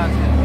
আছে